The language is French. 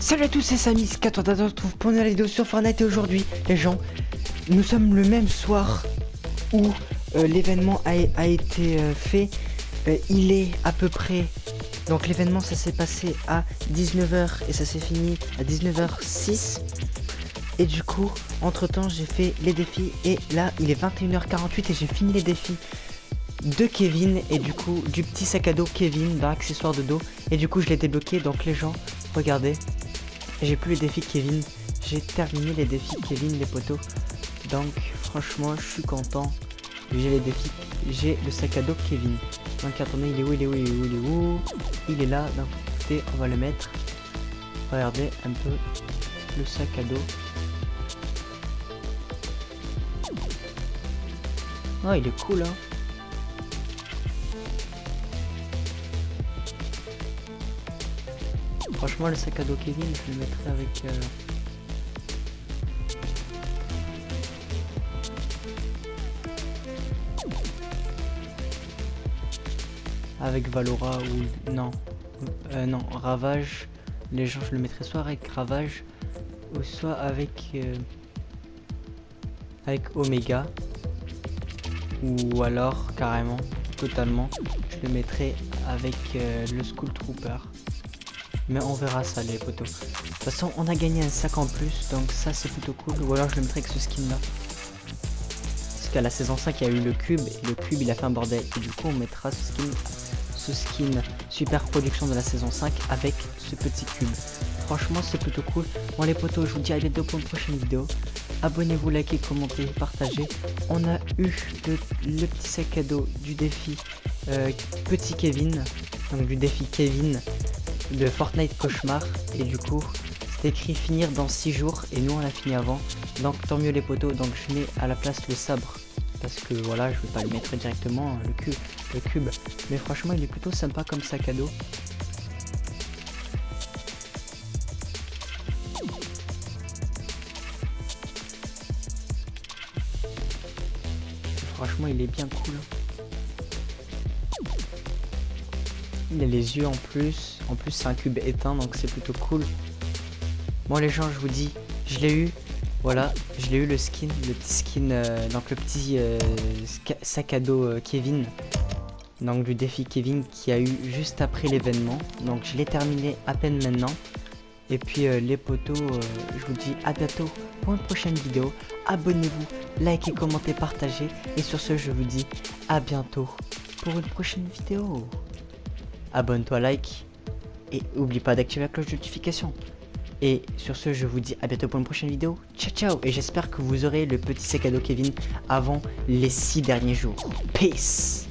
Salut à tous, c'est Samis, 4 on se retrouve pour une nouvelle vidéo sur Fortnite et aujourd'hui, les gens, nous sommes le même soir où euh, l'événement a, été euh, fait. Euh, il est à peu près... Donc l'événement ça s'est passé à 19h et ça s'est fini à 19h06. Et du coup, entre temps j'ai fait les défis et là il est 21h48 et j'ai fini les défis de Kevin et du coup du petit sac à dos Kevin dans accessoire de dos et du coup je l'ai débloqué donc les gens regardez j'ai plus les défis Kevin. J'ai terminé les défis Kevin les poteaux. Donc franchement je suis content. J'ai les défis. J'ai le sac à dos Kevin. Donc attendez il est où il est où il est où il est où? Il est là d'un côté on va le mettre. Regardez un peu le sac à dos. Oh il est cool hein Franchement, le sac à dos Kevin, je le mettrai avec... Euh... Avec Valora ou... Non. Euh, non, Ravage. Les gens, je le mettrai soit avec Ravage ou soit avec... Euh... Avec Omega. Ou alors, carrément, totalement, je le mettrai avec euh, le School Trooper. Mais on verra ça les potos. De toute façon on a gagné un sac en plus donc ça c'est plutôt cool. Ou alors je le mettrai avec ce skin là. Parce qu'à la saison 5 il y a eu le cube et le cube il a fait un bordel. Et du coup on mettra ce skin, ce skin super production de la saison 5 avec ce petit cube. Franchement c'est plutôt cool. Bon les potos je vous dis à bientôt pour une prochaine vidéo. Abonnez-vous, likez, commentez, partagez. On a eu le, petit sac dos du défi euh, Petit Kevin. Donc du défi Kevin de Fortnite Cauchemar. Et du coup c'est écrit finir dans 6 jours. Et nous on a fini avant. Donc tant mieux les poteaux. Donc je mets à la place le sabre. Parce que voilà je vais pas le mettre directement le cube le cube. Mais franchement il est plutôt sympa comme sac à dos. Franchement il est bien cool il a les yeux en plus en plus, c'est un cube éteint, donc c'est plutôt cool. Bon, les gens, je vous dis, je l'ai eu. Voilà, je l'ai eu le skin, le petit skin, euh, donc le petit euh, sac à dos euh, Kevin. Donc du défi Kevin qui a eu juste après l'événement. Donc je l'ai terminé à peine maintenant. Et puis les potos, je vous dis à bientôt pour une prochaine vidéo. Abonnez-vous, likez, commentez, partagez. Et sur ce, je vous dis à bientôt pour une prochaine vidéo. Abonne-toi, like et oublie pas d'activer la cloche de notification. Et sur ce, je vous dis à bientôt pour une prochaine vidéo. Ciao ciao Et j'espère que vous aurez le petit sac à dos Kevin avant les 6 derniers jours. Peace